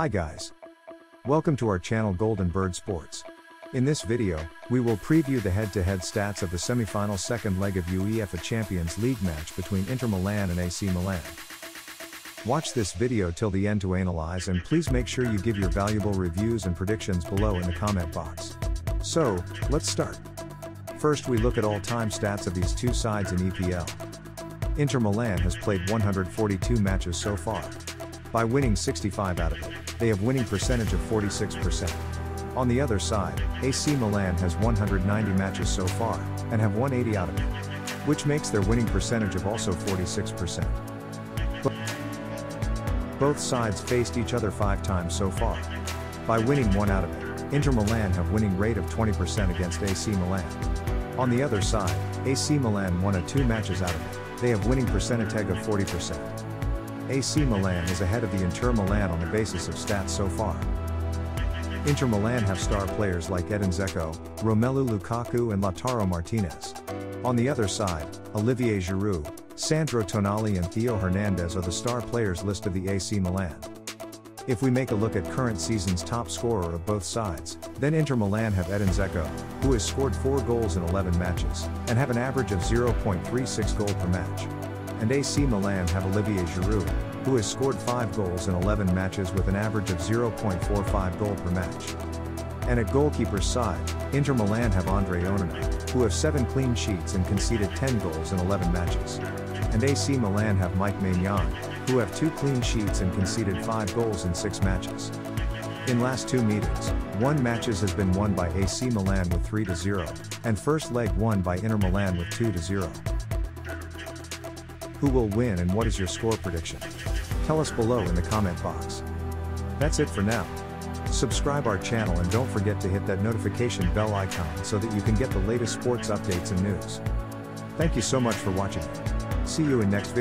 Hi guys. Welcome to our channel Golden Bird Sports. In this video, we will preview the head-to-head stats of the semi-final second leg of UEFA Champions League match between Inter Milan and AC Milan. Watch this video till the end to analyze and please make sure you give your valuable reviews and predictions below in the comment box. So, let's start. First we look at all-time stats of these two sides in EPL. Inter Milan has played 142 matches so far. By winning 65 out of it, they have winning percentage of 46%. On the other side, AC Milan has 190 matches so far, and have won 80 out of it. Which makes their winning percentage of also 46%. Both sides faced each other five times so far. By winning one out of it, Inter Milan have winning rate of 20% against AC Milan. On the other side, AC Milan won a two matches out of it, they have winning percentage of 40%. AC Milan is ahead of the Inter Milan on the basis of stats so far. Inter Milan have star players like Edin Dzeko, Romelu Lukaku and Lautaro Martinez. On the other side, Olivier Giroud, Sandro Tonali and Theo Hernandez are the star players list of the AC Milan. If we make a look at current season's top scorer of both sides, then Inter Milan have Edin Dzeko, who has scored 4 goals in 11 matches, and have an average of 0.36 goal per match. And AC Milan have Olivier Giroud, who has scored 5 goals in 11 matches with an average of 0.45 goal per match. And at goalkeeper's side, Inter Milan have Andre Onana, who have 7 clean sheets and conceded 10 goals in 11 matches and AC Milan have Mike Maignan, who have two clean sheets and conceded five goals in six matches. In last two meetings, one matches has been won by AC Milan with 3 to 0, and first leg won by Inter Milan with 2 to 0. Who will win and what is your score prediction? Tell us below in the comment box. That's it for now. Subscribe our channel and don't forget to hit that notification bell icon so that you can get the latest sports updates and news. Thank you so much for watching. See you in next video.